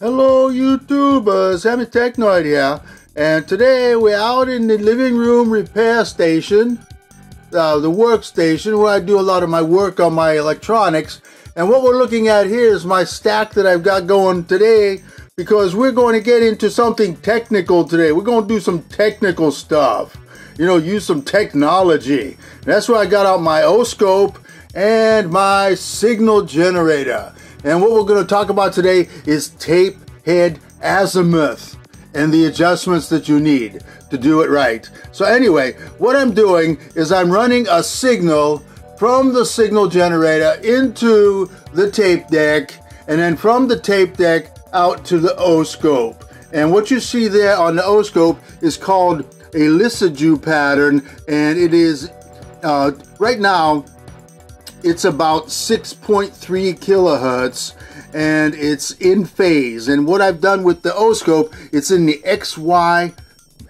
Hello YouTubers, Hammy Technoid here, and today we're out in the living room repair station, uh, the workstation where I do a lot of my work on my electronics, and what we're looking at here is my stack that I've got going today because we're going to get into something technical today. We're going to do some technical stuff, you know, use some technology. That's why I got out my O-scope and my signal generator. And what we're going to talk about today is tape head azimuth and the adjustments that you need to do it right. So anyway, what I'm doing is I'm running a signal from the signal generator into the tape deck and then from the tape deck out to the O-scope. And what you see there on the O-scope is called a Lissajous pattern and it is uh, right now it's about 6.3 kilohertz and it's in phase. And what I've done with the O-scope, it's in the XY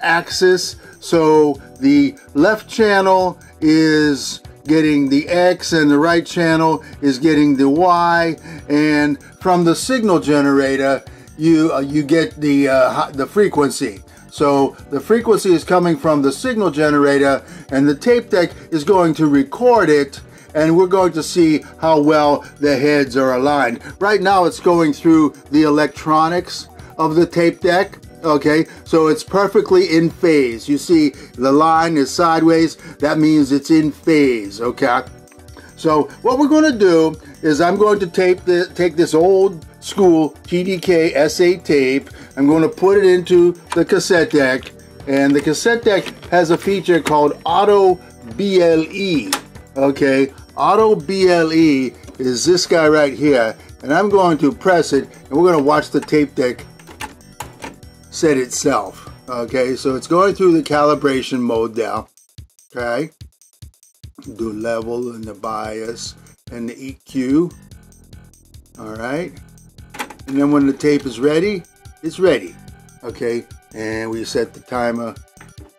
axis. So the left channel is getting the X and the right channel is getting the Y. And from the signal generator, you uh, you get the uh, the frequency. So the frequency is coming from the signal generator and the tape deck is going to record it and we're going to see how well the heads are aligned. Right now it's going through the electronics of the tape deck. Okay, so it's perfectly in phase. You see the line is sideways. That means it's in phase, okay? So what we're going to do is I'm going to tape the, take this old school TDK SA tape. I'm going to put it into the cassette deck. And the cassette deck has a feature called Auto BLE. Okay, Auto BLE is this guy right here. And I'm going to press it and we're going to watch the tape deck set itself. Okay, so it's going through the calibration mode now. Okay, do level and the bias and the EQ. All right, and then when the tape is ready, it's ready. Okay, and we set the timer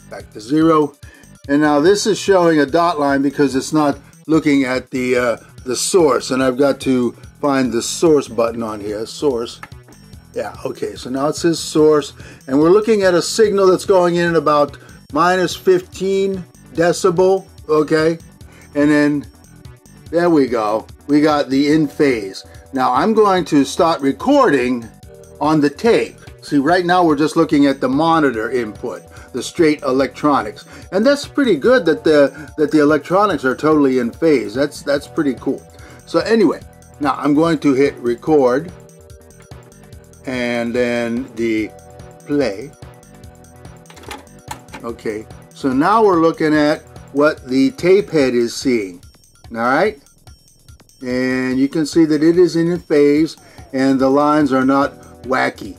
back to zero. And now this is showing a dot line because it's not looking at the uh, the source, and I've got to find the source button on here. Source. Yeah, okay, so now it says source, and we're looking at a signal that's going in at about minus 15 decibel, okay? And then, there we go. We got the in phase. Now I'm going to start recording on the tape. See, right now we're just looking at the monitor input the straight electronics. And that's pretty good that the that the electronics are totally in phase. That's that's pretty cool. So anyway, now I'm going to hit record and then the play. Okay, so now we're looking at what the tape head is seeing. All right, and you can see that it is in phase and the lines are not wacky.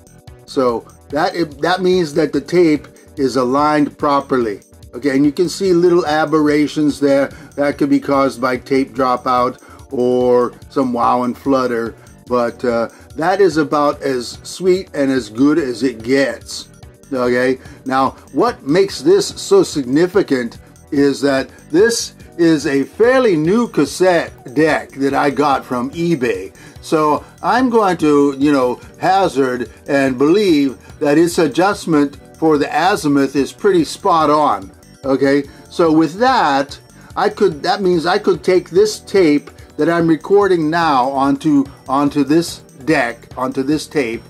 So that that means that the tape is aligned properly. Okay, and you can see little aberrations there. That could be caused by tape dropout or some wow and flutter. But uh, that is about as sweet and as good as it gets. Okay, now what makes this so significant is that this is a fairly new cassette deck that I got from eBay. So I'm going to, you know, hazard and believe that its adjustment for the azimuth is pretty spot on. Okay, so with that, I could that means I could take this tape that I'm recording now onto onto this deck, onto this tape,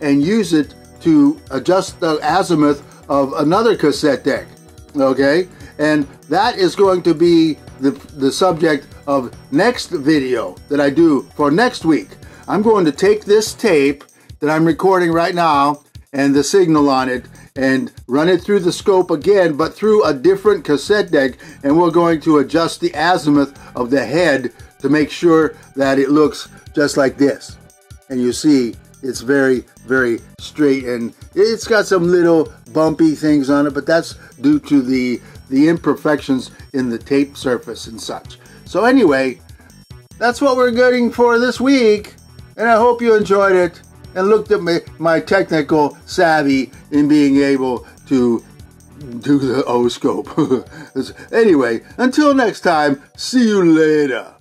and use it to adjust the azimuth of another cassette deck. Okay, and that is going to be the, the subject of next video that I do for next week. I'm going to take this tape that I'm recording right now and the signal on it and run it through the scope again, but through a different cassette deck. And we're going to adjust the azimuth of the head to make sure that it looks just like this. And you see, it's very, very straight and it's got some little bumpy things on it, but that's due to the, the imperfections in the tape surface and such. So anyway, that's what we're getting for this week. And I hope you enjoyed it and looked at my, my technical savvy in being able to do the O-scope. anyway, until next time, see you later.